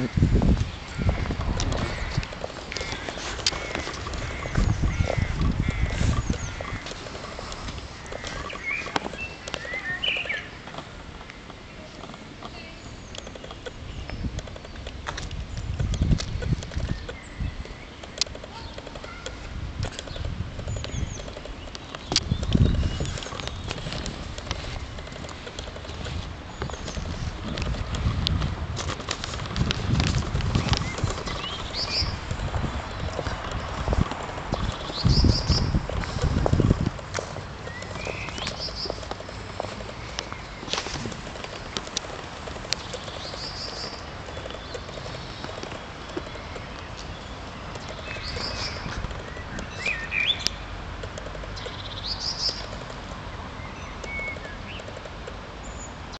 it.